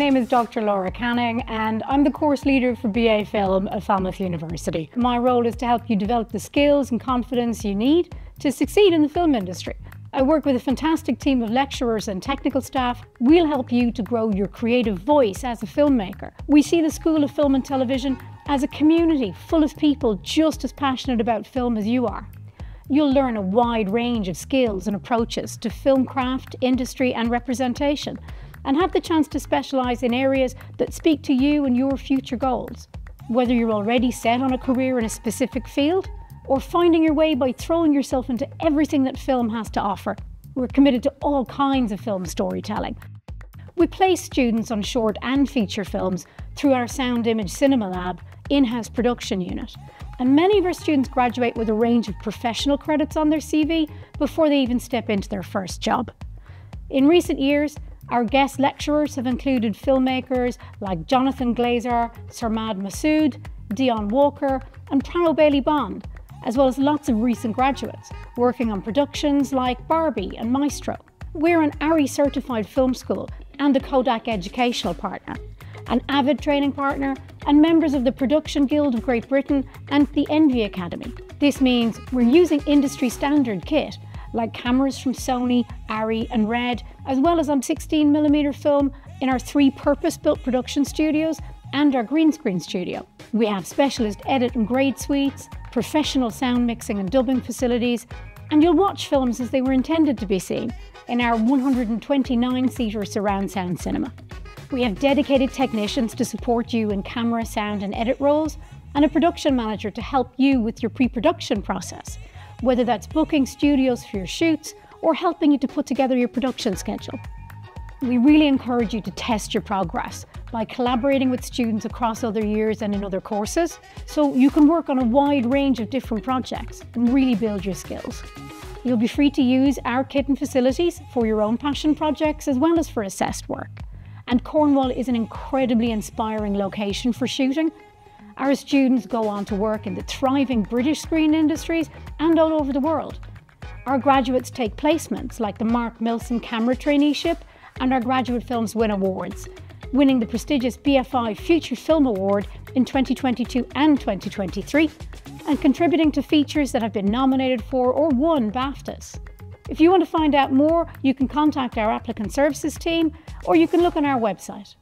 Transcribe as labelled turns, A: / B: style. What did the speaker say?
A: is Dr. Laura Canning, and I'm the course leader for BA Film at Falmouth University. My role is to help you develop the skills and confidence you need to succeed in the film industry. I work with a fantastic team of lecturers and technical staff. We'll help you to grow your creative voice as a filmmaker. We see the School of Film and Television as a community full of people just as passionate about film as you are. You'll learn a wide range of skills and approaches to film craft, industry, and representation, and have the chance to specialise in areas that speak to you and your future goals. Whether you're already set on a career in a specific field, or finding your way by throwing yourself into everything that film has to offer, we're committed to all kinds of film storytelling. We place students on short and feature films through our Sound Image Cinema Lab in house production unit. And many of our students graduate with a range of professional credits on their CV before they even step into their first job. In recent years, our guest lecturers have included filmmakers like Jonathan Glazer, Sarmad Masud, Dion Walker, and Prano Bailey Bond, as well as lots of recent graduates working on productions like Barbie and Maestro. We're an ARRI certified film school and a Kodak educational partner an AVID training partner, and members of the Production Guild of Great Britain and the Envy Academy. This means we're using industry standard kit like cameras from Sony, ARRI, and Red, as well as on 16mm film in our three purpose built production studios and our green screen studio. We have specialist edit and grade suites, professional sound mixing and dubbing facilities, and you'll watch films as they were intended to be seen in our 129 seater surround sound cinema. We have dedicated technicians to support you in camera, sound, and edit roles, and a production manager to help you with your pre production process, whether that's booking studios for your shoots or helping you to put together your production schedule. We really encourage you to test your progress by collaborating with students across other years and in other courses, so you can work on a wide range of different projects and really build your skills. You'll be free to use our kit and facilities for your own passion projects as well as for assessed work. And Cornwall is an incredibly inspiring location for shooting. Our students go on to work in the thriving British screen industries and all over the world. Our graduates take placements like the Mark Milsome Camera Traineeship and our graduate films win awards, winning the prestigious BFI Future Film Award in 2022 and 2023, and contributing to features that have been nominated for or won BAFTAs. If you want to find out more, you can contact our applicant services team or you can look on our website.